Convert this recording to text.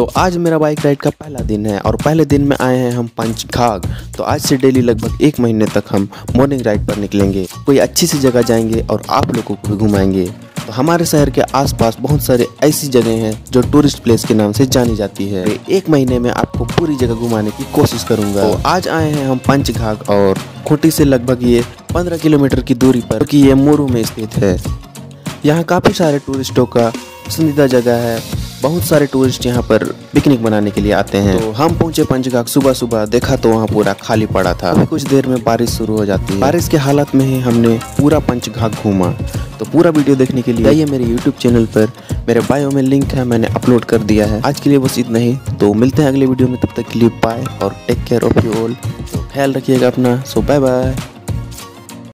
तो आज मेरा बाइक राइड का पहला दिन है और पहले दिन में आए हैं हम पंचघाग तो आज से डेली लगभग एक महीने तक हम मॉर्निंग राइड पर निकलेंगे। कोई अच्छी सी जगह जाएँगे और आप लोगों को घुमाएँगे। तो हमारे शहर के आसपास बहुत सारे ऐसी जगह हैं जो टूरिस्ट प्लेस के नाम से जानी जाती है। तो एक महीने में आपको पूरी जगह घुमाने की कोशिश करूँगा। तो आज आए हैं हम पंचघाग और खूंटी से लगभग ये 15 किलोमीटर की दूरी पर क्योंकि ये मोरू में स्थित है। यहाँ काफ़ी सारे टूरिस्टों का पसंदीदा जगह है। बहुत सारे टूरिस्ट यहाँ पर पिकनिक मनाने के लिए आते हैं। तो हम पहुँचे पंचघाट सुबह सुबह देखा तो वहाँ पूरा खाली पड़ा था। अभी कुछ देर में बारिश शुरू हो जाती है। बारिश के हालत में ही हमने पूरा पंचघाट घूमा। तो पूरा वीडियो देखने के लिए आइए मेरे यूट्यूब चैनल पर मेरे बायो में लिंक है मैंने अपलोड कर दिया है। आज के लिए बस इतना ही। तो मिलते हैं अगले वीडियो में तब तक के लिए बाय और take care of you all तो ख्याल रखिएगा अपना। सो बाय बाय